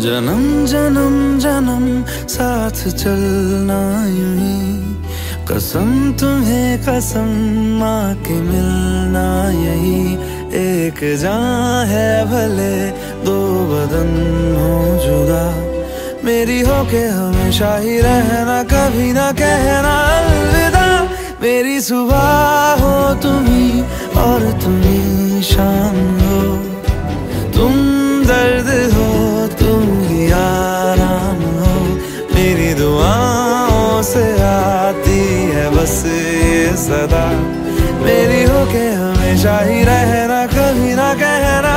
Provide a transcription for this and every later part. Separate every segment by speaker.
Speaker 1: जन्म जन्म जन्म, साथ चलना यूँ कसम तुम्हें कसम माँ के मिलना यही। एक जान है भले, दो बदन हो जुदा। मेरी हो के हमेशा ही रहना, कभी ना कहना अलविदा। मेरी सुबह हो तुम्ही और तुम्ही शाम हो। तुम दर्द हो बस सदा। मेरी होके हमेशा ही रहना कभी ना कहना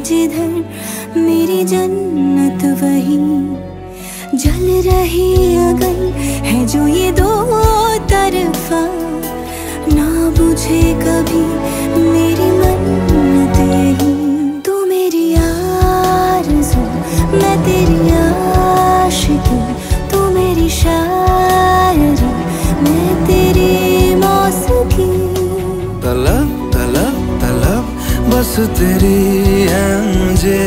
Speaker 2: जिधर, मेरी जन्नत वही। जल रही अगर है जो ये दो तरफा, ना बुझे कभी मेरी तेरी
Speaker 1: है मुझे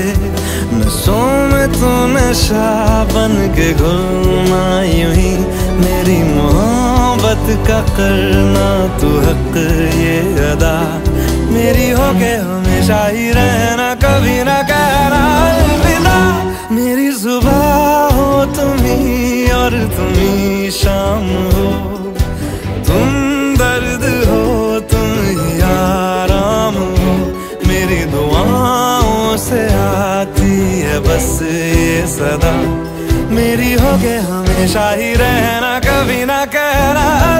Speaker 1: नसों में तू नशा बन के घुलना यूँ ही। मेरी मोहब्बत का करना तू हक ये अदा। मेरी हो के हमेशा ही रहना कभी ना कहना बस ये सदा। मेरी हो गए हमेशा ही रहना कभी ना कहना।